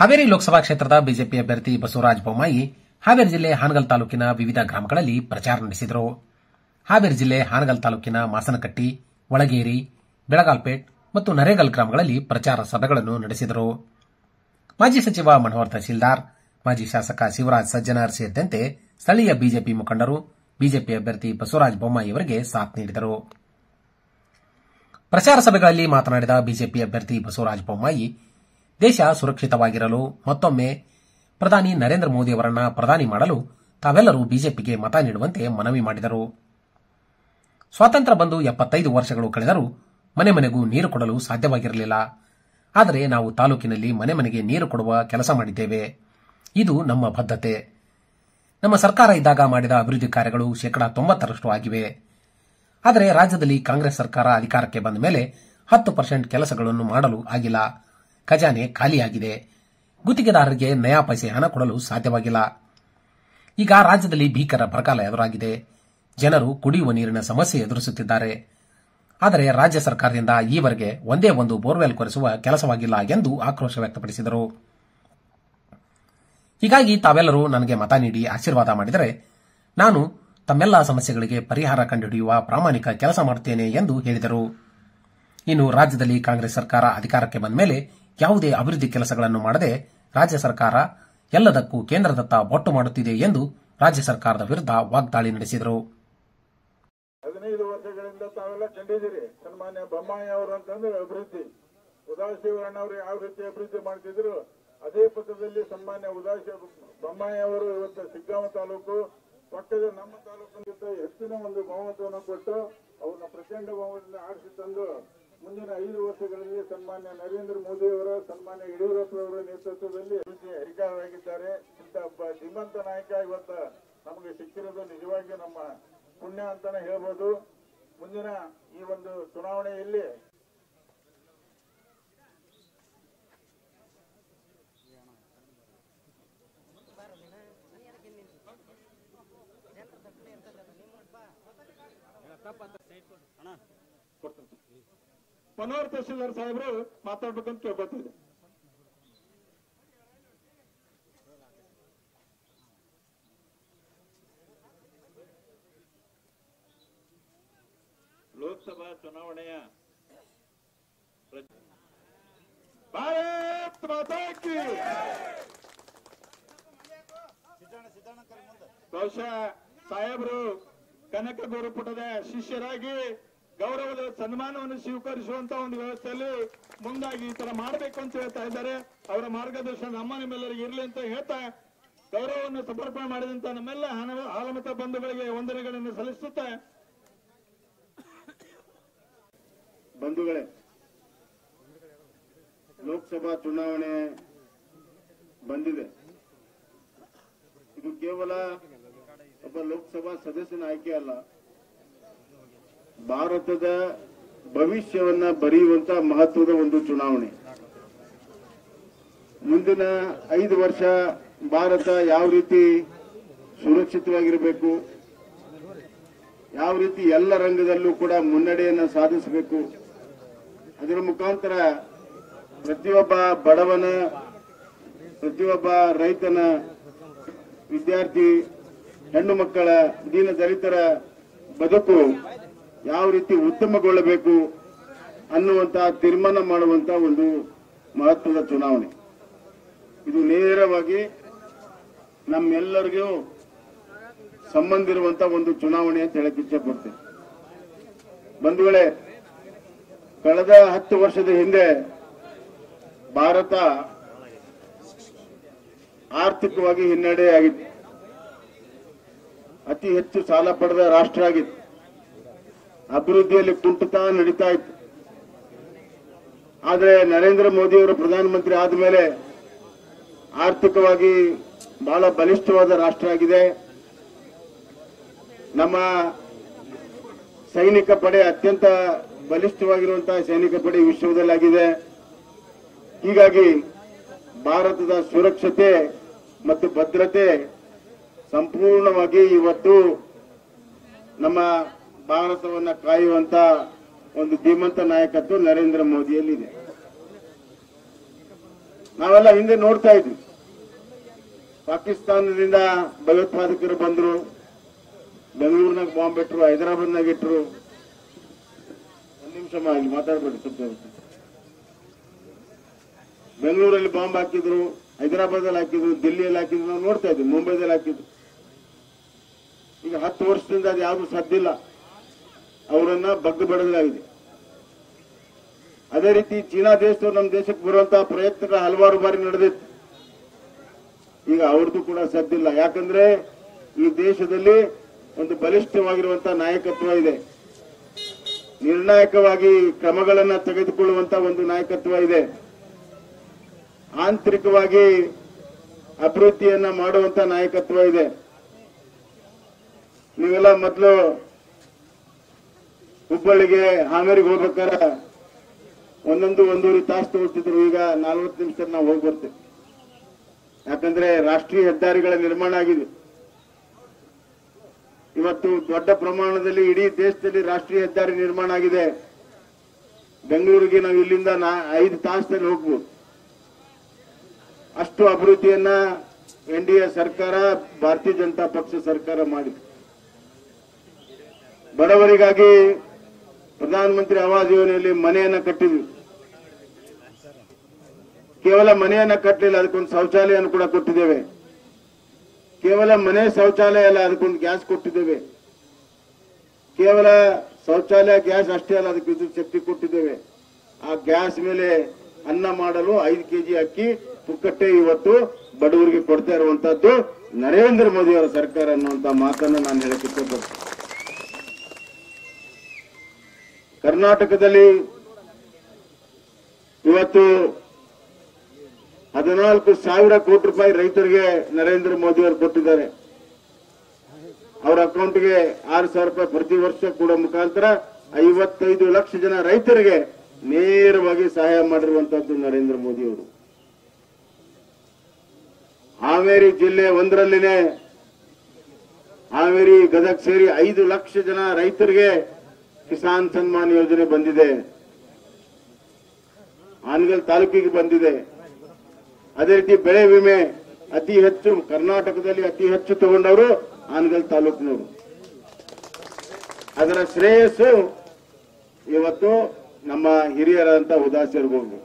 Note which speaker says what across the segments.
Speaker 1: ಹಾವೇರಿ ಲೋಕಸಭಾ ಕ್ಷೇತ್ರದ ಬಿಜೆಪಿ ಅಭ್ಯರ್ಥಿ ಬಸವರಾಜ ಬೊಮ್ಮಾಯಿ ಹಾವೇರಿ ಜಿಲ್ಲೆ ಹಾನಗಲ್ ತಾಲೂಕಿನ ವಿವಿಧ ಗ್ರಾಮಗಳಲ್ಲಿ ಪ್ರಚಾರ ನಡೆಸಿದರು. ಹಾವೇರಿ ಜಿಲ್ಲೆ ಹಾನಗಲ್ ತಾಲೂಕಿನ ಮಾಸನಕಟ್ಟಿ, ಒಳಗೇರಿ, ಬೆಳಗಾಲ್ಪೇಟ್ ಮತ್ತು ನರೇಗಲ್ ಗ್ರಾಮಗಳಲ್ಲಿ ಪ್ರಚಾರ ಸಭೆಗಳನ್ನು ನಡೆಸಿದರು. ಮಾಜಿ ಸಚಿವ ಮನೋಹರ್ ತಹಶೀಲ್ದಾರ್, ಮಾಜಿ ಶಾಸಕ ಶಿವರಾಜ್ ಸಜ್ಜನಾರ್ ಸೇರಿದಂತೆ ಸ್ಥಳೀಯ ಬಿಜೆಪಿ ಮುಖಂಡರು, ಬಿಜೆಪಿ ಅಭ್ಯರ್ಥಿ ಬಸವರಾಜ ಬೊಮ್ಮಾಯಿ ಅವರಿಗೆ ಸಾಥ್ ನೀಡಿದರು. ಪ್ರಚಾರ ಸಭೆಗಳಲ್ಲಿ ಮಾತನಾಡಿದ ಬಿಜೆಪಿ ಅಭ್ಯರ್ಥಿ ಬಸವರಾಜ ಬೊಮ್ಮಾಯಿ ದೇಶ ಸುರಕ್ಷಿತವಾಗಿರಲು ಮತ್ತೊಮ್ಮೆ ಪ್ರಧಾನಿ ನರೇಂದ್ರ ಮೋದಿ ಅವರನ್ನ ಪ್ರಧಾನಿ ಮಾಡಲು ತಾವೆಲ್ಲರೂ ಬಿಜೆಪಿಗೆ ಮತ ನೀಡುವಂತೆ ಮನವಿ ಮಾಡಿದರು. ಸ್ವಾತಂತ್ರ್ಯ ಬಂದು ಎಪ್ಪತ್ತೈದು ವರ್ಷಗಳು ಕಳೆದರೂ ಮನೆ ಮನೆಗೂ ನೀರು ಕೊಡಲು ಸಾಧ್ಯವಾಗಿರಲಿಲ್ಲ. ಆದರೆ ನಾವು ತಾಲೂಕಿನಲ್ಲಿ ಮನೆ ಮನೆಗೆ ನೀರು ಕೊಡುವ ಕೆಲಸ ಮಾಡಿದ್ದೇವೆ. ಇದು ನಮ್ಮ ಬದ್ಧತೆ. ನಮ್ಮ ಸರ್ಕಾರ ಇದ್ದಾಗ ಮಾಡಿದ ಅಭಿವೃದ್ಧಿ ಕಾರ್ಯಗಳು ಶೇಕಡಾ ತೊಂಬತ್ತರಷ್ಟು ಆಗಿವೆ. ಆದರೆ ರಾಜ್ಯದಲ್ಲಿ ಕಾಂಗ್ರೆಸ್ ಸರ್ಕಾರ ಅಧಿಕಾರಕ್ಕೆ ಬಂದ ಮೇಲೆ ಹತ್ತು ಪರ್ಸೆಂಟ್ ಕೆಲಸಗಳನ್ನು ಮಾಡಲು ಆಗಿಲ್ಲ. ಖಜಾನೆ ಖಾಲಿಯಾಗಿದೆ. ಗುತ್ತಿಗೆದಾರರಿಗೆ ನಯಾ ಪೈಸೆ ಹಣ ಕೊಡಲು ಸಾಧ್ಯವಾಗಿಲ್ಲ. ಈಗ ರಾಜ್ಯದಲ್ಲಿ ಭೀಕರ ಬರಗಾಲ ಎದುರಾಗಿದೆ. ಜನರು ಕುಡಿಯುವ ನೀರಿನ ಸಮಸ್ಯೆ ಎದುರಿಸುತ್ತಿದ್ದಾರೆ. ಆದರೆ ರಾಜ್ಯ ಸರ್ಕಾರದಿಂದ ಈವರೆಗೆ ಒಂದೇ ಒಂದು ಬೋರ್ವೆಲ್ ಕೊರೆಸುವ ಕೆಲಸವಾಗಿಲ್ಲ ಎಂದು ಆಕ್ರೋಶ ವ್ಯಕ್ತಪಡಿಸಿದರು. ಹೀಗಾಗಿ ತಾವೆಲ್ಲರೂ ನನಗೆ ಮತ ನೀಡಿ ಆಶೀರ್ವಾದ ಮಾಡಿದರೆ ನಾನು ತಮ್ಮೆಲ್ಲ ಸಮಸ್ಯೆಗಳಿಗೆ ಪರಿಹಾರ ಕಂಡುಹಿಡಿಯುವ ಪ್ರಾಮಾಣಿಕ ಕೆಲಸ ಮಾಡುತ್ತೇನೆ ಎಂದು ಹೇಳಿದರು. ಇನ್ನು ರಾಜ್ಯದಲ್ಲಿ ಕಾಂಗ್ರೆಸ್ ಸರ್ಕಾರ ಅಧಿಕಾರಕ್ಕೆ ಬಂದ ಮೇಲೆ ಯಾವುದೇ ಅಭಿವೃದ್ಧಿ ಕೆಲಸಗಳನ್ನು ಮಾಡದೆ ರಾಜ್ಯ ಸರ್ಕಾರ ಎಲ್ಲದಕ್ಕೂ ಕೇಂದ್ರದತ್ತ ಬೊಟ್ಟು ಮಾಡುತ್ತಿದೆ ಎಂದು ರಾಜ್ಯ ಸರ್ಕಾರದ ವಿರುದ್ಧ ವಾಗ್ದಾಳಿ ನಡೆಸಿದರು.
Speaker 2: ಹದಿನೈದು ವರ್ಷಗಳಿಂದ ತಾವೆಲ್ಲ ಕಂಡಿದ್ದೀರಿ ಸನ್ಮಾನ್ಯ ಬೊಮ್ಮಾಯಿ ಅವರು ಅಂತಂದ್ರೆ ಅಭಿವೃದ್ಧಿ. ಉದಾಸಿವರಣ್ಣ ಅವರು ಯಾವ ರೀತಿ ಅಭಿವೃದ್ಧಿ ಮಾಡ್ತಿದ್ರು, ಅದೇ ಪಥದಲ್ಲಿ ಸನ್ಮಾನ್ಯ ಉದಾಸ ಬೊಮ್ಮಾಯಿ ಅವರು ಇವತ್ತು ಸಿಗ್ಗಾಂವ ತಾಲೂಕು ಪಕ್ಕದ ನಮ್ಮ ತಾಲೂಕಿನಿಂದ ಹೆಚ್ಚಿನ ಒಂದು ಬಹುಮತವನ್ನು ಕೊಟ್ಟು ಅವ್ರನ್ನ ಪ್ರಚಂಡ ಬಹುಮತದಿಂದ ಆರಿಸಿ ತಂದು ಮುಂದಿನ ಐದು ವರ್ಷಗಳಲ್ಲಿ ಸನ್ಮಾನ್ಯ ನರೇಂದ್ರ ಮೋದಿ ಅವರ ಸನ್ಮಾನ್ಯ ಯಡಿಯೂರಪ್ಪ ಅವರ ನೇತೃತ್ವದಲ್ಲಿ ಅಭಿವೃದ್ಧಿ ಅಧಿಕಾರರಾಗಿದ್ದಾರೆ ಇಂಥ ಒಬ್ಬ ಧೀಮಂತ ನಾಯಕ ಇವತ್ತು ನಮಗೆ ಸಿಕ್ಕಿರೋದು ನಿಜವಾಗಿ ನಮ್ಮ ಪುಣ್ಯ ಅಂತಾನೆ ಹೇಳ್ಬೋದು. ಮುಂದಿನ ಈ ಒಂದು ಚುನಾವಣೆಯಲ್ಲಿ ಮನೋಹರ್ ತಹಶೀಲ್ದಾರ್ ಸಾಹೇಬ್ರು ಮಾತಾಡ್ಬೇಕಂತ ಕೇಳ್ಕೊತಿದ್ದೆ. ಲೋಕಸಭಾ ಚುನಾವಣೆಯ ಭಾರತ್ ಮಾತಾ ಬಹುಶಃ ಸಾಹೇಬರು ಕನಕ ಗುರುಪುಟದ ಶಿಷ್ಯರಾಗಿ ಗೌರವದ ಸನ್ಮಾನವನ್ನು ಸ್ವೀಕರಿಸುವಂತ ಒಂದು ವ್ಯವಸ್ಥೆಯಲ್ಲಿ ಮುಂದಾಗಿ ಈ ತರ ಮಾಡಬೇಕು ಅಂತ ಹೇಳ್ತಾ ಇದ್ದಾರೆ. ಅವರ ಮಾರ್ಗದರ್ಶನ ನಮ್ಮ ನಿಮ್ಮೆಲ್ಲರಿಗೆ ಇರಲಿ ಅಂತ ಹೇಳ್ತಾ ಗೌರವವನ್ನು ಸಮರ್ಪಣೆ ಮಾಡಿದಂತ ನಮ್ಮೆಲ್ಲ ಆಲಮತ ಬಂಧುಗಳಿಗೆ ವಂದನೆಗಳನ್ನು ಸಲ್ಲಿಸುತ್ತಾ
Speaker 3: ಬಂಧುಗಳೇ, ಲೋಕಸಭಾ ಚುನಾವಣೆ ಬಂದಿದೆ. ಇದು ಕೇವಲ ಒಬ್ಬ ಲೋಕಸಭಾ ಸದಸ್ಯನ ಆಯ್ಕೆ ಅಲ್ಲ. ಭಾರತದ ಭವಿಷ್ಯವನ್ನ ಬರೆಯುವಂತ ಮಹತ್ವದ ಒಂದು ಚುನಾವಣೆ. ಮುಂದಿನ ಐದು ವರ್ಷ ಭಾರತ ಯಾವ ರೀತಿ ಸುರಕ್ಷಿತವಾಗಿರಬೇಕು, ಯಾವ ರೀತಿ ಎಲ್ಲ ರಂಗದಲ್ಲೂ ಕೂಡ ಮುನ್ನಡೆಯನ್ನು ಸಾಧಿಸಬೇಕು, ಅದರ ಮುಖಾಂತರ ಪ್ರತಿಯೊಬ್ಬ ಬಡವನ, ಪ್ರತಿಯೊಬ್ಬ ರೈತನ, ವಿದ್ಯಾರ್ಥಿ, ಹೆಣ್ಣು ಮಕ್ಕಳ, ದೀನ ದಲಿತರ ಬದುಕು ಯಾವ ರೀತಿ ಉತ್ತಮಗೊಳ್ಳಬೇಕು ಅನ್ನುವಂತಹ ತೀರ್ಮಾನ ಮಾಡುವಂತ ಒಂದು ಮಹತ್ವದ ಚುನಾವಣೆ. ಇದು ನೇರವಾಗಿ ನಮ್ಮೆಲ್ಲರಿಗೂ ಸಂಬಂಧ ಇರುವಂತ ಒಂದು ಚುನಾವಣೆ ಅಂತ ಹೇಳಕ್ಕೆ ಇಚ್ಛೆ ಪಡ್ತೇನೆ ಬಂಧುಗಳೇ, ಕಳೆದ ಹತ್ತು ವರ್ಷದ ಹಿಂದೆ ಭಾರತ ಆರ್ಥಿಕವಾಗಿ ಹಿನ್ನಡೆಯಾಗಿತ್ತು ಅತಿ ಹೆಚ್ಚು ಸಾಲ ಪಡೆದ ರಾಷ್ಟ್ರ ಆಗಿತ್ತು. ಅಭಿವೃದ್ಧಿಯಲ್ಲಿ ಕುಂಠಿತ ನಡೀತಾ ಇತ್ತು. ಆದರೆ ನರೇಂದ್ರ ಮೋದಿ ಅವರು ಪ್ರಧಾನಮಂತ್ರಿ ಆದ ಮೇಲೆ ಆರ್ಥಿಕವಾಗಿ ಬಹಳ ಬಲಿಷ್ಠವಾದ ರಾಷ್ಟ್ರ ಆಗಿದೆ. ನಮ್ಮ ಸೈನಿಕ ಪಡೆ ಅತ್ಯಂತ ಬಲಿಷ್ಠವಾಗಿರುವಂತಹ ಸೈನಿಕ ಪಡೆ ವಿಶ್ವದಲ್ಲಾಗಿದೆ. ಹೀಗಾಗಿ ಭಾರತದ ಸುರಕ್ಷತೆ ಮತ್ತು ಭದ್ರತೆ ಸಂಪೂರ್ಣವಾಗಿ ಇವತ್ತು ನಮ್ಮ ಭಾರತವನ್ನ ಕಾಯುವಂತ ಒಂದು ಧೀಮಂತ ನಾಯಕತ್ವ ನರೇಂದ್ರ ಮೋದಿಯಲ್ಲಿದೆ. ನಾವೆಲ್ಲ ಹಿಂದೆ ನೋಡ್ತಾ ಇದ್ವಿ. ಪಾಕಿಸ್ತಾನದಿಂದ ಭಯೋತ್ಪಾದಕರು ಬಂದರು, ಬೆಂಗಳೂರಿನಾಗ ಬಾಂಬ್ ಇಟ್ಟರು ಹೈದರಾಬಾದ್ನಾಗ ಇಟ್ಟರು ಒಂದು ನಿಮಿಷ ಮಾತಾಡ್ಬೇಡಿ, ಸ್ವಲ್ಪ ಬೆಂಗಳೂರಲ್ಲಿ ಬಾಂಬ್ ಹಾಕಿದ್ರು ಹೈದರಾಬಾದಲ್ಲಿ ಹಾಕಿದ್ರು, ದಿಲ್ಲಿಯಲ್ಲಿ ಹಾಕಿದ್ರು, ನಾವು ನೋಡ್ತಾ ಇದ್ವಿ, ಮುಂಬೈದಲ್ಲಿ ಹಾಕಿದ್ರು. ಈಗ ಹತ್ತು ವರ್ಷದಿಂದ ಅದು ಯಾವುದು ಸದ್ದಿಲ್ಲ. ಅವರನ್ನ ಬಗ್ಗು ಬಡಲಾಗಿದೆ. ಅದೇ ರೀತಿ ಚೀನಾ ದೇಶದವರು ನಮ್ಮ ದೇಶಕ್ಕೆ ಬರುವಂತಹ ಪ್ರಯತ್ನಗಳು ಹಲವಾರು ಬಾರಿ ನಡೆದಿತ್ತು. ಈಗ ಅವ್ರದ್ದು ಕೂಡ ಸದ್ದಿಲ್ಲ ಯಾಕಂದ್ರೆ ಈ ದೇಶದಲ್ಲಿ ಒಂದು ಬಲಿಷ್ಠವಾಗಿರುವಂತಹ ನಾಯಕತ್ವ ಇದೆ. ನಿರ್ಣಾಯಕವಾಗಿ ಕ್ರಮಗಳನ್ನ ತೆಗೆದುಕೊಳ್ಳುವಂತ ಒಂದು ನಾಯಕತ್ವ ಇದೆ. ಆಂತರಿಕವಾಗಿ ಅಭಿವೃದ್ಧಿಯನ್ನ ಮಾಡುವಂತ ನಾಯಕತ್ವ ಇದೆ. ನೀವೆಲ್ಲ ಮೊದಲು ಹುಬ್ಬಳ್ಳಿಗೆ ಹಾವೇರಿಗೆ ಹೋಗ್ಬೇಕಾರ ಒಂದೊಂದು ಒಂದೂವರೆ ತಾಸು ತಗೊಳ್ತಿದ್ರು ಈಗ ನಲ್ವತ್ತು ನಿಮಿಷ ನಾವು ಹೋಗಿ ಬರ್ತೇವೆ. ಯಾಕಂದ್ರೆ ರಾಷ್ಟ್ರೀಯ ಹೆದ್ದಾರಿಗಳ ನಿರ್ಮಾಣ ಆಗಿದೆ. ಇವತ್ತು ದೊಡ್ಡ ಪ್ರಮಾಣದಲ್ಲಿ ಇಡೀ ದೇಶದಲ್ಲಿ ರಾಷ್ಟ್ರೀಯ ಹೆದ್ದಾರಿ ನಿರ್ಮಾಣ ಆಗಿದೆ. ಬೆಂಗಳೂರಿಗೆ ನಾವು ಇಲ್ಲಿಂದ ಐದು ತಾಸದಲ್ಲಿ ಹೋಗ್ಬೋದು. ಅಷ್ಟು ಅಭಿವೃದ್ಧಿಯನ್ನ ಎನ್ ಡಿ ಎ ಸರ್ಕಾರ, ಭಾರತೀಯ ಜನತಾ ಪಕ್ಷ ಸರ್ಕಾರ ಮಾಡಿದೆ. ಬಡವರಿಗಾಗಿ ಪ್ರಧಾನಮಂತ್ರಿ ಆವಾಸ್ ಯೋಜನೆಯಲ್ಲಿ ಮನೆಯನ್ನ ಕಟ್ಟಿದ್ವಿ. ಕೇವಲ ಮನೆಯನ್ನ ಕಟ್ಟಲಿಲ್ಲ ಅದಕ್ಕೊಂದು ಶೌಚಾಲಯನ ಕೂಡ ಕೊಟ್ಟಿದ್ದೇವೆ. ಕೇವಲ ಮನೆ ಶೌಚಾಲಯ ಅಲ್ಲ, ಅದಕ್ಕೊಂದು ಗ್ಯಾಸ್ ಕೊಟ್ಟಿದ್ದೇವೆ. ಕೇವಲ ಶೌಚಾಲಯ, ಗ್ಯಾಸ್ ಅಷ್ಟೇ ಅಲ್ಲ, ಅದಕ್ಕೆ ವಿದ್ಯುತ್ ಶಕ್ತಿ ಕೊಟ್ಟಿದ್ದೇವೆ. ಆ ಗ್ಯಾಸ್ ಮೇಲೆ ಅನ್ನ ಮಾಡಲು ಐದು ಕೆಜಿ ಅಕ್ಕಿ, ಪುಕ್ಕಟ್ಟೆ ಇವತ್ತು ಬಡವರಿಗೆ ಕೊಡ್ತಾ ಇರುವಂತಹದ್ದು ನರೇಂದ್ರ ಮೋದಿ ಅವರ ಸರ್ಕಾರ ಅನ್ನುವಂತ ಮಾತನ್ನು ನಾನು ಹೇಳಕ್ಕೆ ಇಷ್ಟಪಡ್ತೀನಿ. ಕರ್ನಾಟಕದಲ್ಲಿ ಇವತ್ತು ಹದಿನಾಲ್ಕು ಸಾವಿರ ಕೋಟಿ ರೂಪಾಯಿ ರೈತರಿಗೆ ನರೇಂದ್ರ ಮೋದಿ ಅವರು ಕೊಟ್ಟಿದ್ದಾರೆ. ಅವರ ಅಕೌಂಟ್ಗೆ ಆರು ಸಾವಿರ ರೂಪಾಯಿ ಪ್ರತಿ ವರ್ಷ ಕೂಡ ಮುಖಾಂತರ ಐವತ್ತೈದು ಲಕ್ಷ ಜನ ರೈತರಿಗೆ ನೇರವಾಗಿ ಸಹಾಯ ಮಾಡಿರುವಂತಹದ್ದು ನರೇಂದ್ರ ಮೋದಿ ಅವರು. ಹಾವೇರಿ ಜಿಲ್ಲೆ ಒಂದರಲ್ಲಿನೇ ಹಾವೇರಿ ಗದಗ್ ಸೇರಿ ಐದು ಲಕ್ಷ ಜನ ರೈತರಿಗೆ ಕಿಸಾನ್ ಸನ್ಮಾನ್ ಯೋಜನೆ ಬಂದಿದೆ. ಆನಗಲ್ ತಾಲೂಕಿಗೆ ಬಂದಿದೆ. ಅದೇ ರೀತಿ ಬೆಳೆ ವಿಮೆ ಅತಿ ಹೆಚ್ಚು ಕರ್ನಾಟಕದಲ್ಲಿ ಅತಿ ಹೆಚ್ಚು ತಗೊಂಡವರು ಆನಗಲ್ ತಾಲೂಕಿನವರು. ಅದರ ಶ್ರೇಯಸ್ಸು ಇವತ್ತು ನಮ್ಮ ಹಿರಿಯರಾದಂಥ ಉದಾಸಿ ಇರ್ಬೋದು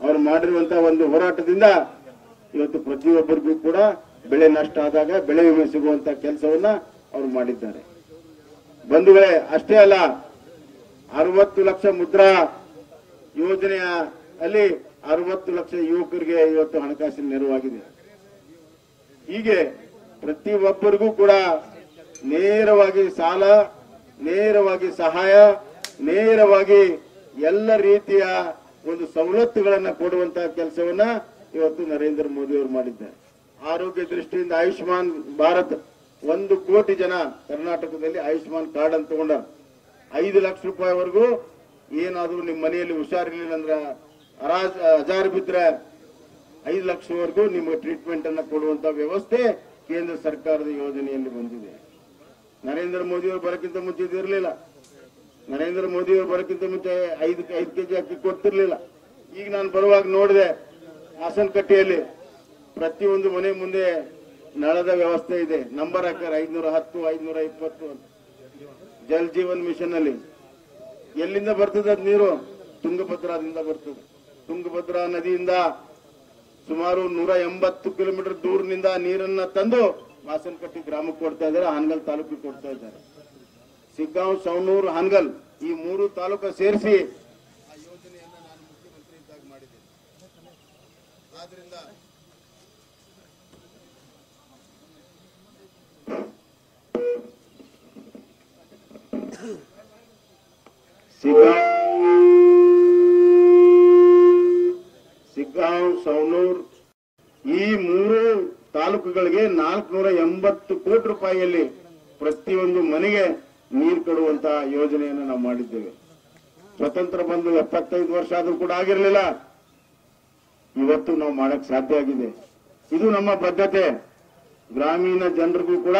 Speaker 3: ಅವ್ರು ಮಾಡಿರುವಂತಹ ಒಂದು ಹೋರಾಟದಿಂದ ಇವತ್ತು ಪ್ರತಿಯೊಬ್ಬರಿಗೂ ಕೂಡ ಬೆಳೆ ನಷ್ಟ ಆದಾಗ ಬೆಳೆ ವಿಮೆ ಸಿಗುವಂತ ಕೆಲಸವನ್ನ ಅವರು ಮಾಡಿದ್ದಾರೆ. ಬಂಧುಗಳೇ, ಅಷ್ಟೇ ಅಲ್ಲ, ಅರವತ್ತು ಲಕ್ಷ ಮುದ್ರಾ ಯೋಜನೆಯ ಅಲ್ಲಿ ಅರವತ್ತು ಲಕ್ಷ ಯುವಕರಿಗೆ ಇವತ್ತು ಹಣಕಾಸಿನ ನೆರವಾಗಿದೆ. ಹೀಗೆ ಪ್ರತಿಯೊಬ್ಬರಿಗೂ ಕೂಡ ನೇರವಾಗಿ ಸಾಲ, ನೇರವಾಗಿ ಸಹಾಯ, ನೇರವಾಗಿ ಎಲ್ಲ ರೀತಿಯ ಒಂದು ಸವಲತ್ತುಗಳನ್ನ ಕೊಡುವಂತಹ ಕೆಲಸವನ್ನ ಇವತ್ತು ನರೇಂದ್ರ ಮೋದಿ ಅವರು ಮಾಡಿದ್ದಾರೆ. ಆರೋಗ್ಯ ದೃಷ್ಟಿಯಿಂದ ಆಯುಷ್ಮಾನ್ ಭಾರತ್ ಒಂದು ಕೋಟಿ ಜನ ಕರ್ನಾಟಕದಲ್ಲಿ ಆಯುಷ್ಮಾನ್ ಕಾರ್ಡ್ ಅಂತ ತಗೊಂಡ ಐದು ಲಕ್ಷ ರೂಪಾಯಿವರೆಗೂ ಏನಾದರೂ ನಿಮ್ಮ ಮನೆಯಲ್ಲಿ ಹುಷಾರಿರ್ಲಿಲ್ಲ ಅಂದ್ರೆ ಅರಾಜ್ ಹಜಾರ್ ಬಿದ್ರೆ ಐದು ಲಕ್ಷವರೆಗೂ ನಿಮಗೆ ಟ್ರೀಟ್ಮೆಂಟ್ ಅನ್ನು ಕೊಡುವಂತ ವ್ಯವಸ್ಥೆ ಕೇಂದ್ರ ಸರ್ಕಾರದ ಯೋಜನೆಯಲ್ಲಿ ಬಂದಿದೆ. ನರೇಂದ್ರ ಮೋದಿಯವರು ಬರೋಕ್ಕಿಂತ ಮುಂಚೆ ಇದಿರಲಿಲ್ಲ ನರೇಂದ್ರ ಮೋದಿಯವರು ಬರಕ್ಕಿಂತ ಮುಂಚೆ ಐದು ಐದು ಕೆಜಿ ಅಕ್ಕಿ ಕೊಡ್ತಿರ್ಲಿಲ್ಲ. ಈಗ ನಾನು ಬರುವಾಗ ನೋಡಿದೆ ಹಾಸನಕಟ್ಟೆಯಲ್ಲಿ ಪ್ರತಿಯೊಂದು ಮನೆ ಮುಂದೆ ನಳದ ವ್ಯವಸ್ಥೆ ಇದೆ. ನಂಬರ್ ಹಾಕರ್ ಐದ್ನೂರ ಹತ್ತು, ಐದ್ನೂರ ಇಪ್ಪತ್ತು ಜಲ್ ಜೀವನ್ ಮಿಷನ್ ಅಲ್ಲಿ. ಎಲ್ಲಿಂದ ಬರ್ತದೆ ನೀರು? ತುಂಗಭದ್ರಾದಿಂದ ಬರ್ತದೆ. ತುಂಗಭದ್ರಾ ನದಿಯಿಂದ ಸುಮಾರು ನೂರ ಎಂಬತ್ತು ಕಿಲೋಮೀಟರ್ ದೂರದಿಂದ ನೀರನ್ನ ತಂದು ವಾಸನಕಟ್ಟಿ ಗ್ರಾಮಕ್ಕೆ ಕೊಡ್ತಾ ಇದ್ದಾರೆ, ಹಾನಗಲ್ ತಾಲೂಕಿಗೆ ಕೊಡ್ತಾ ಇದ್ದಾರೆ. ಸಿಗ್ಗಾಂವ್ ಸವಣೂರು ಹಾನಗಲ್ ಈ ಮೂರು ತಾಲೂಕು ಸೇರಿಸಿ ಆ ಯೋಜನೆಯನ್ನ ನಾನು ಮುಖ್ಯಮಂತ್ರಿ ಇದ್ದಾಗ ಮಾಡಿದ್ದೇನೆ. ಆದ್ರಿಂದ ಸಿಗ್ಗಾಂವ್, ಸೌನೂರ್. ಈ ಮೂರು ತಾಲೂಕುಗಳಿಗೆ ನಾಲ್ಕುನೂರ ಎಂಬತ್ತು ಕೋಟಿ ರೂಪಾಯಿಯಲ್ಲಿ ಪ್ರತಿಯೊಂದು ಮನೆಗೆ ನೀರು ಕೊಡುವಂತಹ ಯೋಜನೆಯನ್ನು ನಾವು ಮಾಡಿದ್ದೇವೆ. ಸ್ವತಂತ್ರ ಬಂದು ಎಪ್ಪತ್ತೈದು ವರ್ಷ ಆದರೂ ಕೂಡ ಆಗಿರಲಿಲ್ಲ. ಇವತ್ತು ನಾವು ಮಾಡಕ್ ಸಾಧ್ಯ ಆಗಿದೆ. ಇದು ನಮ್ಮ ಬದ್ಧತೆ. ಗ್ರಾಮೀಣ ಜನರಿಗೂ ಕೂಡ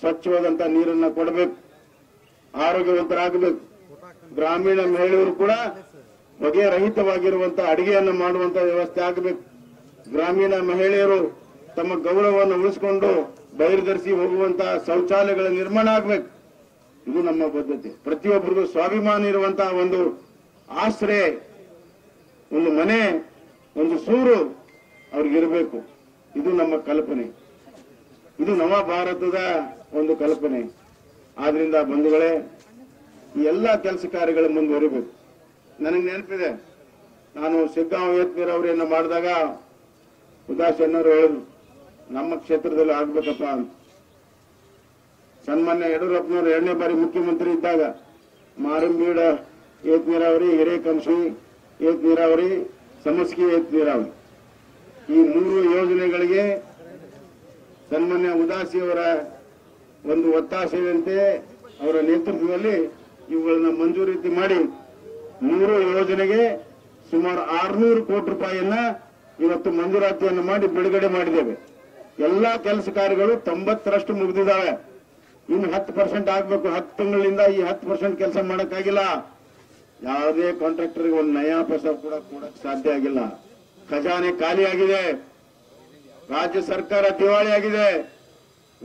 Speaker 3: ಸ್ವಚ್ಛವಾದಂತಹ ನೀರನ್ನ ಕೊಡಬೇಕು. ಆರೋಗ್ಯವಂತರಾಗಬೇಕು. ಗ್ರಾಮೀಣ ಮಹಿಳೆಯರು ಕೂಡ ಬಗೆರಹಿತವಾಗಿರುವಂತಹ ಅಡಿಗೆಯನ್ನು ಮಾಡುವಂತಹ ವ್ಯವಸ್ಥೆ ಆಗಬೇಕು. ಗ್ರಾಮೀಣ ಮಹಿಳೆಯರು ತಮ್ಮ ಗೌರವವನ್ನು ಉಳಿಸಿಕೊಂಡು ಬಹಿರ್ಧರಿಸಿ ಹೋಗುವಂತಹ ಶೌಚಾಲಯಗಳ ನಿರ್ಮಾಣ ಆಗಬೇಕು. ಇದು ನಮ್ಮ ಬದ್ಧತೆ. ಪ್ರತಿಯೊಬ್ಬರಿಗೂ ಸ್ವಾಭಿಮಾನ ಇರುವಂತಹ ಒಂದು ಆಶ್ರಯ, ಒಂದು ಮನೆ, ಒಂದು ಸೂರು ಅವ್ರಿಗಿರಬೇಕು ಇದು ನಮ್ಮ ಕಲ್ಪನೆ. ಇದು ನವ ಭಾರತದ ಒಂದು ಕಲ್ಪನೆ. ಆದ್ರಿಂದ ಬಂಧುಗಳೇ ಎಲ್ಲ ಕೆಲಸ ಕಾರ್ಯಗಳು ಮುಂದುವರಿಬೇಕು. ನನಗೆ ನೆನಪಿದೆ, ನಾನು ಸಿಗ್ಗಾಂವ್ ಯತ್ನೀರ್ ಅವರನ್ನ ಮಾಡಿದಾಗ ಉದಾಸೀನರು ಹೇಳಿದ್ರು, ನಮ್ಮ ಕ್ಷೇತ್ರದಲ್ಲಿ ಆಗ್ಬೇಕಪ್ಪ ಅಂತ. ಸನ್ಮಾನ್ಯ ಯಡಿಯೂರಪ್ಪನವರು ಎರಡನೇ ಬಾರಿ ಮುಖ್ಯಮಂತ್ರಿ ಇದ್ದಾಗ ಮಾರಂಬೀಡ ಏತ್ ನೀರಾವರಿ ಹಿರೇಕಂಶಿ ಏತ್ ನೀರಾವರಿ ಸಮಸ್ಕಿ ಏತ್ ನೀರಾವರಿ ಈ ಮೂರು ಯೋಜನೆಗಳಿಗೆ ಸನ್ಮಾನ್ಯ ಉದಾಸಿಯವರ ಒಂದು ಒತ್ತಾಸೆಯಂತೆ ಅವರ ನೇತೃತ್ವದಲ್ಲಿ ಇವುಗಳನ್ನ ಮಂಜೂರಿತಿ ಮಾಡಿ ನೂರು ಯೋಜನೆಗೆ ಸುಮಾರು ಆರ್ನೂರು ಕೋಟಿ ರೂಪಾಯಿಯನ್ನ ಇವತ್ತು ಮಂಜೂರಾತಿಯನ್ನು ಮಾಡಿ ಬಿಡುಗಡೆ ಮಾಡಿದ್ದೇವೆ. ಎಲ್ಲಾ ಕೆಲಸ ಕಾರ್ಯಗಳು ತೊಂಬತ್ತರಷ್ಟು ಮುಗಿದಿದ್ದಾವೆ. ಇನ್ನು ಹತ್ತು ಪರ್ಸೆಂಟ್ ಆಗಬೇಕು. ಹತ್ತು ತಿಂಗಳಿಂದ ಈ ಹತ್ತು ಪರ್ಸೆಂಟ್ ಕೆಲಸ ಮಾಡಕ್ಕಾಗಿಲ್ಲ. ಯಾವುದೇ ಕಾಂಟ್ರಾಕ್ಟರ್ಗೆ ಒಂದು ನಯಾ ಪೈಸಾ ಕೂಡ ಕೊಡಕ್ ಸಾಧ್ಯ ಆಗಿಲ್ಲ. ಖಜಾನೆ ಖಾಲಿ ಆಗಿದೆ. ರಾಜ್ಯ ಸರ್ಕಾರ ದಿವಾಳಿಯಾಗಿದೆ.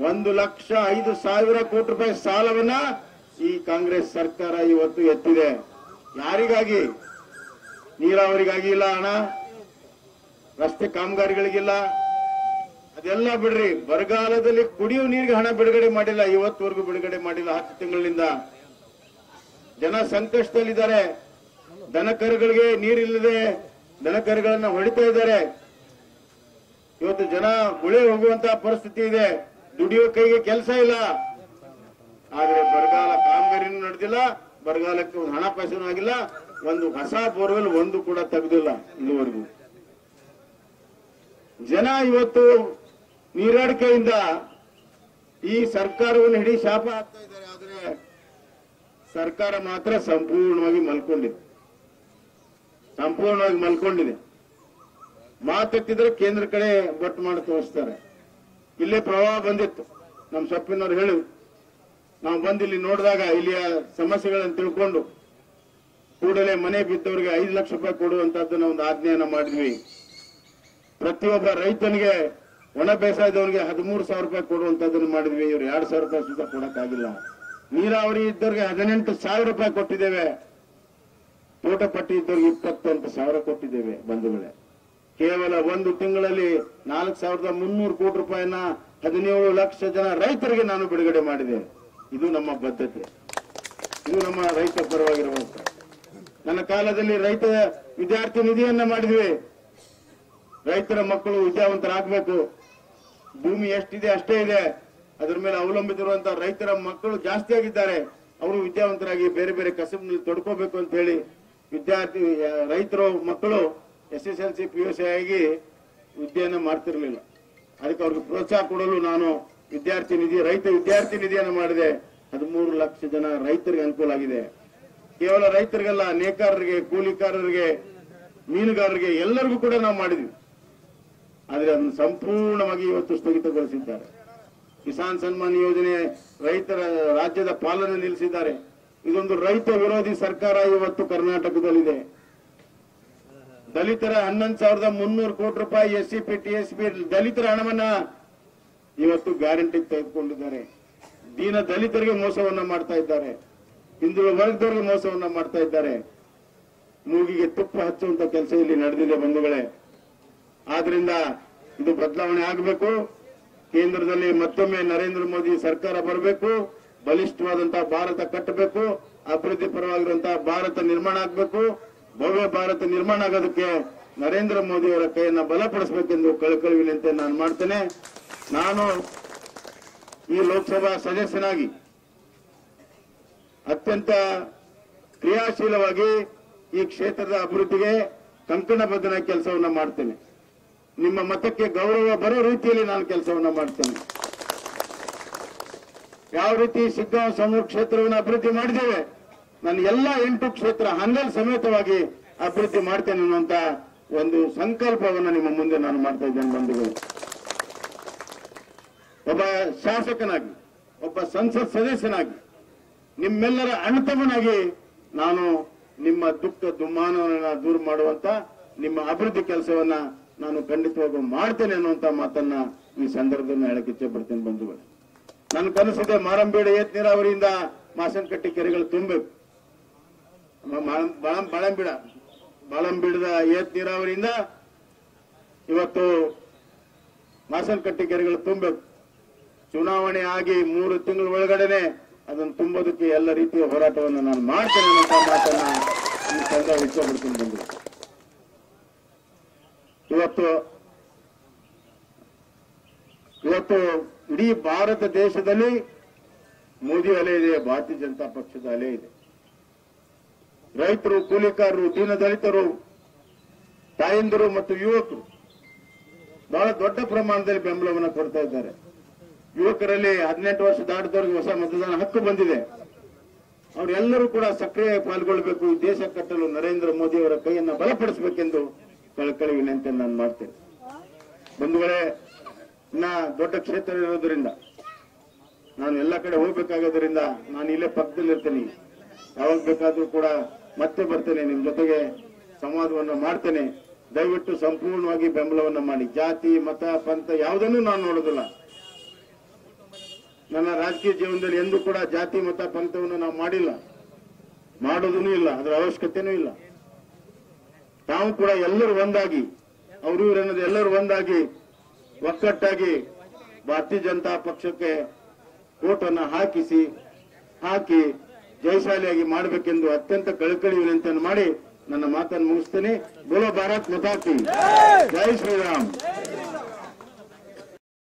Speaker 3: ಒಂದು ಲಕ್ಷ ಐದು ಸಾವಿರ ಕೋಟಿ ರೂಪಾಯಿ ಸಾಲವನ್ನ ಈ ಕಾಂಗ್ರೆಸ್ ಸರ್ಕಾರ ಇವತ್ತು ಎತ್ತಿದೆ. ಯಾರಿಗಾಗಿ? ನೀರಾವರಿಗಾಗಿ ಇಲ್ಲ ಹಣ ರಸ್ತೆ ಕಾಮಗಾರಿಗಳಿಗಿಲ್ಲ. ಅದೆಲ್ಲ ಬಿಡ್ರಿ. ಬರಗಾಲದಲ್ಲಿ ಕುಡಿಯುವ ನೀರಿಗೆ ಹಣ ಬಿಡುಗಡೆ ಮಾಡಿಲ್ಲ. ಇವತ್ತುವರೆಗೂ ಬಿಡುಗಡೆ ಮಾಡಿಲ್ಲ ಹತ್ತು ತಿಂಗಳಿಂದ ಜನ ಸಂಕಷ್ಟದಲ್ಲಿದ್ದಾರೆ. ದನಕರುಗಳಿಗೆ ನೀರಿಲ್ಲದೆ ದನಕರುಗಳನ್ನ ಹೊಡಿತಾ ಇದ್ದಾರೆ. ಇವತ್ತು ಜನ ಗುಳೆ ಹೋಗುವಂತಹ ಪರಿಸ್ಥಿತಿ ಇದೆ. ದುಡಿಯೋ ಕೈಗೆ ಕೆಲಸ ಇಲ್ಲ. ಆದ್ರೆ ಬರಗಾಲ ಕಾಮಗಾರಿನೂ ನಡೆದಿಲ್ಲ, ಬರಗಾಲಕ್ಕೆ ಒಂದು ಹಣ ಪೈಸನೂ ಆಗಿಲ್ಲ, ಒಂದು ಹೊಸ ಬೋರ್ವೆಲ್ ಒಂದು ಕೂಡ ತೆಗೆದಿಲ್ಲ ಇಲ್ಲಿವರೆಗೂ ಜನ ಇವತ್ತು ನೀರಾಡಿಕೆಯಿಂದ ಈ ಸರ್ಕಾರವನ್ನು ಹಿಡಿ ಶಾಪ ಆಗ್ತಾ ಇದ್ದಾರೆ, ಆದ್ರೆ ಸರ್ಕಾರ ಮಾತ್ರ ಸಂಪೂರ್ಣವಾಗಿ ಮಲ್ಕೊಂಡಿದೆ. ಸಂಪೂರ್ಣವಾಗಿ ಮಲ್ಕೊಂಡಿದೆ. ಮಾತೆತ್ತಿದ್ರೆ ಕೇಂದ್ರ ಕಡೆ ಬಟ್ ಮಾಡಿ ತೋರಿಸ್ತಾರೆ. ಇಲ್ಲೇ ಪ್ರವಾಹ ಬಂದಿತ್ತು. ನಮ್ಮ ಸೊಪ್ಪಿನವ್ರು ಹೇಳಿ ನಾವು ಬಂದು ಇಲ್ಲಿ ನೋಡಿದಾಗ ಇಲ್ಲಿಯ ಸಮಸ್ಯೆಗಳನ್ನು ತಿಳ್ಕೊಂಡು ಕೂಡಲೇ ಮನೆ ಬಿದ್ದವರಿಗೆ ಐದು ಲಕ್ಷ ರೂಪಾಯಿ ಕೊಡುವಂತದ್ದನ್ನ ಒಂದು ಆಜ್ಞೆಯನ್ನ ಮಾಡಿದ್ವಿ. ಪ್ರತಿಯೊಬ್ಬ ರೈತನಿಗೆ ಒಣ ಬೇಸಾಯದವರಿಗೆ ಹದಿಮೂರು ಸಾವಿರ ರೂಪಾಯಿ ಕೊಡುವಂತದ್ದನ್ನು ಮಾಡಿದ್ವಿ. ಇವ್ರು ಎರಡು ಸಾವಿರ ರೂಪಾಯಿ ಸುತ್ತ ಕೊಡಕ್ಕಾಗಿಲ್ಲ. ನೀರಾವರಿ ಇದ್ದವ್ರಿಗೆ ಹದಿನೆಂಟು ಸಾವಿರ ರೂಪಾಯಿ ಕೊಟ್ಟಿದ್ದೇವೆ. ತೋಟಪಟ್ಟಿ ಇದ್ದವ್ರಿಗೆ ಇಪ್ಪತ್ತೆಂಟು ಸಾವಿರ ಕೊಟ್ಟಿದ್ದೇವೆ ಬಂಧುಗಳೇ. ಕೇವಲ ಒಂದು ತಿಂಗಳಲ್ಲಿ ನಾಲ್ಕು ಸಾವಿರದ ಮುನ್ನೂರು ಕೋಟಿ ರೂಪಾಯಿನ ಹದಿನೇಳು ಲಕ್ಷ ಜನ ರೈತರಿಗೆ ನಾನು ಬಿಡುಗಡೆ ಮಾಡಿದೆ. ಇದು ನಮ್ಮ ಬದ್ಧತೆ. ಇದು ನಮ್ಮ ರೈತ ಪರವಾಗಿರುವಂತ. ನನ್ನ ಕಾಲದಲ್ಲಿ ರೈತ ವಿದ್ಯಾರ್ಥಿ ನಿಧಿಯನ್ನ ಮಾಡಿದ್ವಿ. ರೈತರ ಮಕ್ಕಳು ವಿದ್ಯಾವಂತರಾಗಬೇಕು ಭೂಮಿ ಎಷ್ಟಿದೆ ಅಷ್ಟೇ ಇದೆ. ಅದರ ಮೇಲೆ ಅವಲಂಬಿತರುವಂತಹ ರೈತರ ಮಕ್ಕಳು ಜಾಸ್ತಿ ಆಗಿದ್ದಾರೆ. ಅವರು ವಿದ್ಯಾವಂತರಾಗಿ ಬೇರೆ ಬೇರೆ ಕಸಬ್ನಲ್ಲಿ ತೊಡ್ಕೋಬೇಕು ಅಂತ ಹೇಳಿ ವಿದ್ಯಾರ್ಥಿ ರೈತರು, ಮಕ್ಕಳು S S L C, P U C ಆಗಿ ವಿದ್ಯೆಯನ್ನು ಮಾಡ್ತಿರ್ಲಿಲ್ಲ. ಅದಕ್ಕೆ ಅವ್ರಿಗೆ ಪ್ರೋತ್ಸಾಹ ಕೊಡಲು ನಾನು ವಿದ್ಯಾರ್ಥಿ ನಿಧಿ, ರೈತ ವಿದ್ಯಾರ್ಥಿ ನಿಧಿಯನ್ನು ಮಾಡಿದೆ. ಹದಿಮೂರು ಲಕ್ಷ ಜನ ರೈತರಿಗೆ ಅನುಕೂಲ ಆಗಿದೆ. ಕೇವಲ ರೈತರಿಗೆಲ್ಲ, ನೇಕಾರರಿಗೆ, ಕೂಲಿಕಾರರಿಗೆ, ಮೀನುಗಾರರಿಗೆ ಎಲ್ಲರಿಗೂ ಕೂಡ ನಾವು ಮಾಡಿದ್ವಿ. ಆದರೆ ಅದನ್ನು ಸಂಪೂರ್ಣವಾಗಿ ಇವತ್ತು ಸ್ಥಗಿತಗೊಳಿಸಿದ್ದಾರೆ. ಕಿಸಾನ್ ಸನ್ಮಾನ್ ಯೋಜನೆ ರೈತರ ರಾಜ್ಯದ ಪಾಲನೆ ನಿಲ್ಲಿಸಿದ್ದಾರೆ. ಇದೊಂದು ರೈತ ವಿರೋಧಿ ಸರ್ಕಾರ ಇವತ್ತು ಕರ್ನಾಟಕದಲ್ಲಿದೆ. ದಲಿತರ ಹನ್ನೊಂದು ಸಾವಿರದ ಮುನ್ನೂರು ಕೋಟಿ ರೂಪಾಯಿ S C P, T S P ದಲಿತರ ಹಣವನ್ನ ಇವತ್ತು ಗ್ಯಾರಂಟಿ ತೆಗೆದುಕೊಂಡಿದ್ದಾರೆ. ದೀನ ದಲಿತರಿಗೆ ಮೋಸವನ್ನ ಮಾಡ್ತಾ ಇದ್ದಾರೆ. ಹಿಂದುಳಿದ ವರ್ಗದವರಿಗೆ ಮೋಸವನ್ನ ಮಾಡ್ತಾ ಇದ್ದಾರೆ. ಮೂಗಿಗೆ ತುಪ್ಪ ಹಚ್ಚುವಂತ ಕೆಲಸ ಇಲ್ಲಿ ನಡೆದಿದೆ ಬಂಧುಗಳೇ. ಆದ್ರಿಂದ ಇದು ಬದಲಾವಣೆ ಆಗಬೇಕು. ಕೇಂದ್ರದಲ್ಲಿ ಮತ್ತೊಮ್ಮೆ ನರೇಂದ್ರ ಮೋದಿ ಸರ್ಕಾರ ಬರಬೇಕು. ಬಲಿಷ್ಠವಾದಂತಹ ಭಾರತ ಕಟ್ಟಬೇಕು. ಅಭಿವೃದ್ಧಿ ಪರವಾಗಿರುವಂತಹ ಭಾರತ ನಿರ್ಮಾಣ ಆಗಬೇಕು. ಭವ್ಯ ಭಾರತ ನಿರ್ಮಾಣ ಆಗೋದಕ್ಕೆ ನರೇಂದ್ರ ಮೋದಿ ಅವರ ಕೈಯನ್ನ ಬಲಪಡಿಸಬೇಕೆಂದು ಕಳಕಳಿ ವಿನಂತಿಯನ್ನು ನಾನು ಮಾಡ್ತೇನೆ. ನಾನು ಈ ಲೋಕಸಭಾ ಸದಸ್ಯನಾಗಿ ಅತ್ಯಂತ ಕ್ರಿಯಾಶೀಲವಾಗಿ ಈ ಕ್ಷೇತ್ರದ ಅಭಿವೃದ್ಧಿಗೆ ಕಂಕಣಬದ್ಧನ ಕೆಲಸವನ್ನ ಮಾಡ್ತೇನೆ. ನಿಮ್ಮ ಮತಕ್ಕೆ ಗೌರವ ಬರೋ ರೀತಿಯಲ್ಲಿ ನಾನು ಕೆಲಸವನ್ನ ಮಾಡ್ತೇನೆ. ಯಾವ ರೀತಿ ಸಿಗ್ಗಾಂವ್ ಸಮೂಹ ಕ್ಷೇತ್ರವನ್ನು ಅಭಿವೃದ್ಧಿ ಮಾಡಿದ್ದೇವೆ, ನಾನು ಎಲ್ಲ ಎಂಟು ಕ್ಷೇತ್ರ ಹಂಗಲ್ ಸಮೇತವಾಗಿ ಅಭಿವೃದ್ಧಿ ಮಾಡ್ತೇನೆ ಅನ್ನುವಂತ ಒಂದು ಸಂಕಲ್ಪವನ್ನು ನಿಮ್ಮ ಮುಂದೆ ನಾನು ಮಾಡ್ತಾ ಇದ್ದೇನೆ ಬಂಧುಗಳು. ಒಬ್ಬ ಶಾಸಕನಾಗಿ, ಒಬ್ಬ ಸಂಸತ್ ಸದಸ್ಯನಾಗಿ, ನಿಮ್ಮೆಲ್ಲರ ಅಣ್ಣತಮ್ಮನಾಗಿ ನಾನು ನಿಮ್ಮ ದುಃಖ ದುಮ್ಮಾನವನ್ನ ದೂರ ಮಾಡುವಂತ, ನಿಮ್ಮ ಅಭಿವೃದ್ಧಿ ಕೆಲಸವನ್ನ ನಾನು ಖಂಡಿತವಾಗೂ ಮಾಡ್ತೇನೆ ಅನ್ನುವಂತ ಮಾತನ್ನ ಈ ಸಂದರ್ಭದಲ್ಲಿ ಹೇಳಕ್ಕೆ ಇಚ್ಛೆ ಪಡ್ತೇನೆ ಬಂಧುಗಳು. ನನ್ನ ಕನಸಿದೆ ಮಾರಂಬೇಡ ಏತ್ ನೀರಾವರಿಯಿಂದ ಮಾಸನಕಟ್ಟಿ ಕೆರೆಗಳು ತುಂಬಬೇಕು. ಬಾಳಂಬಿಡ, ಬಾಳಂಬಿಡದ ಏತ್ ನೀರಾವರಿಯಿಂದ ಇವತ್ತು ಮಾಸನಕಟ್ಟಿ ಕೆರೆಗಳು ತುಂಬಬೇಕು. ಚುನಾವಣೆ ಆಗಿ ಮೂರು ತಿಂಗಳ ಒಳಗಡೆನೆ ಅದನ್ನು ತುಂಬೋದಕ್ಕೆ ಎಲ್ಲ ರೀತಿಯ ಹೋರಾಟವನ್ನು ನಾನು ಮಾಡ್ತೇನೆ ಅನ್ನೋ ಮಾತನ್ನ ಈ ಸಂಘ ಇಷ್ಟಪಡ್ತೀನಿ ಬಂದು ಇವತ್ತು ಇವತ್ತು ಇಡೀ ಭಾರತ ದೇಶದಲ್ಲಿ ಮೋದಿ ಅಲೆ ಇದೆ, ಭಾರತೀಯ ಜನತಾ ಪಕ್ಷದ ಅಲೆ ಇದೆ. ರೈತರು, ಕೂಲಿಕಾರರು, ದೀನದಲಿತರು, ತಾಯಂದಿರು ಮತ್ತು ಯುವಕರು ಬಹಳ ದೊಡ್ಡ ಪ್ರಮಾಣದಲ್ಲಿ ಬೆಂಬಲವನ್ನು ಕೊಡ್ತಾ ಇದ್ದಾರೆ. ಯುವಕರಲ್ಲಿ ಹದಿನೆಂಟು ವರ್ಷ ದಾಟಿದವರಿಗೆ ಹೊಸ ಮತದಾನ ಹಕ್ಕು ಬಂದಿದೆ. ಅವರೆಲ್ಲರೂ ಕೂಡ ಸಕ್ರಿಯ ಪಾಲ್ಗೊಳ್ಳಬೇಕು. ಈ ದೇಶ ಕಟ್ಟಲು ನರೇಂದ್ರ ಮೋದಿ ಅವರ ಕೈಯನ್ನು ಬಲಪಡಿಸಬೇಕೆಂದು ಕಳಕಳಿ ವಿನಂತಿಯನ್ನು ನಾನು ಮಾಡ್ತೇನೆ. ಬಂಧುಗಳೇ ನಾ ದೊಡ್ಡ ಕ್ಷೇತ್ರ ಇರೋದ್ರಿಂದ, ನಾನು ಎಲ್ಲ ಕಡೆ ಹೋಗ್ಬೇಕಾಗೋದ್ರಿಂದ ನಾನು ಇಲ್ಲೇ ಪಕ್ಕದಲ್ಲಿ ಇರ್ತೇನೆ. ಯಾವಾಗ ಬೇಕಾದ್ರೂ ಕೂಡ ಮತ್ತೆ ಬರ್ತೇನೆ. ನಿಮ್ ಜೊತೆಗೆ ಸಂವಾದವನ್ನು ಮಾಡ್ತೇನೆ. ದಯವಿಟ್ಟು ಸಂಪೂರ್ಣವಾಗಿ ಬೆಂಬಲವನ್ನ ಮಾಡಿ. ಜಾತಿ, ಮತ, ಪಂಥ ಯಾವುದನ್ನು ನಾನು ನೋಡೋದಿಲ್ಲ. ನನ್ನ ರಾಜಕೀಯ ಜೀವನದಲ್ಲಿ ಎಂದೂ ಕೂಡ ಜಾತಿ, ಮತ, ಪಂಥವನ್ನು ನಾವು ಮಾಡಿಲ್ಲ. ಮಾಡೋದೂ ಇಲ್ಲ, ಅದರ ಅವಶ್ಯಕತೆನೂ ಇಲ್ಲ. ನಾವು ಕೂಡ ಎಲ್ಲರೂ ಒಂದಾಗಿ, ಅವರು ಇವರನ್ನೋದು ಎಲ್ಲರೂ ಒಂದಾಗಿ, ಒಕ್ಕಟ್ಟಾಗಿ ಭಾರತೀಯ ಜನತಾ ಪಕ್ಷಕ್ಕೆ ಓಟನ್ನು ಹಾಕಿಸಿ, ಹಾಕಿ ಜಯಶಾಲಿಯಾಗಿ ಮಾಡಬೇಕೆಂದು ಅತ್ಯಂತ ಕಳಕಳಿ ವಿನಂತಿಯನ್ನು ಮಾಡಿ ನನ್ನ ಮಾತನ್ನು ಮುಗಿಸ್ತೇನೆ. ಬೋಲೋ ಭಾರತ್ ಮತಾಕಿ ಜೈ ಶ್ರೀರಾಮ್.